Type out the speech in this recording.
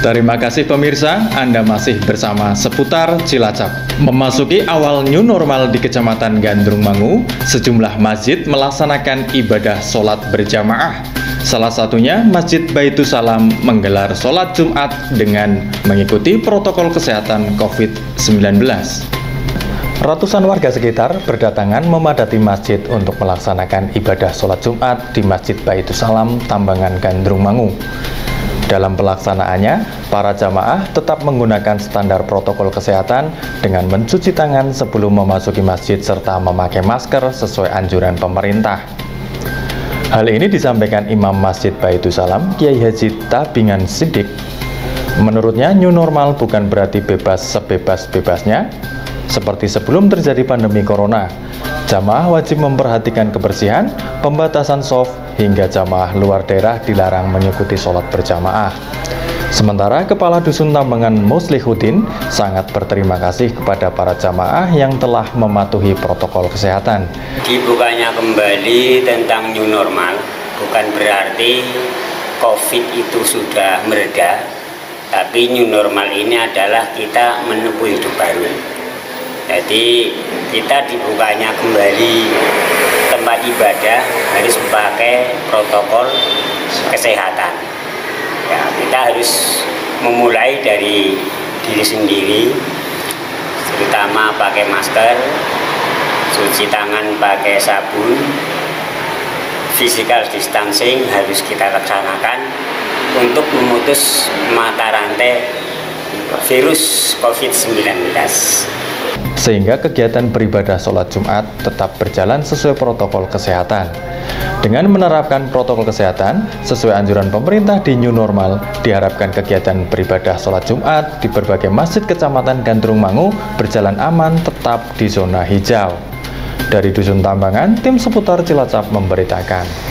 Terima kasih pemirsa, Anda masih bersama seputar Cilacap. Memasuki awal new normal di Kecamatan Gandrung Mangu, sejumlah masjid melaksanakan ibadah sholat berjamaah. Salah satunya Masjid Baitus Salam menggelar sholat Jumat dengan mengikuti protokol kesehatan COVID-19. Ratusan warga sekitar berdatangan memadati masjid untuk melaksanakan ibadah sholat Jumat di Masjid Baitus Salam, Tambangan Gandrung Mangu. Dalam pelaksanaannya, para jamaah tetap menggunakan standar protokol kesehatan dengan mencuci tangan sebelum memasuki masjid serta memakai masker sesuai anjuran pemerintah. Hal ini disampaikan Imam Masjid Baitus Salam, Kiai Haji Tabingan Sidik. Menurutnya, new normal bukan berarti bebas sebebas-bebasnya, seperti sebelum terjadi pandemi corona. Jamaah wajib memperhatikan kebersihan, pembatasan soft, hingga jamaah luar daerah dilarang mengikuti sholat berjamaah. Sementara Kepala Dusun Tambangan Muslihuddin sangat berterima kasih kepada para jamaah yang telah mematuhi protokol kesehatan. Dibukanya kembali tentang new normal bukan berarti COVID itu sudah mereda, tapi new normal ini adalah kita menempuh hidup baru. Jadi kita dibukanya kembali tempat ibadah harus pakai protokol kesehatan. Ya, kita harus memulai dari diri sendiri, terutama pakai masker, cuci tangan pakai sabun, physical distancing harus kita laksanakan untuk memutus mata rantai virus COVID-19 sehingga kegiatan beribadah sholat Jumat tetap berjalan sesuai protokol kesehatan. Dengan menerapkan protokol kesehatan sesuai anjuran pemerintah di new normal, diharapkan kegiatan beribadah sholat Jumat di berbagai masjid kecamatan Gandrung Mangu berjalan aman tetap di zona hijau. Dari Dusun Tambangan, tim seputar Cilacap memberitakan.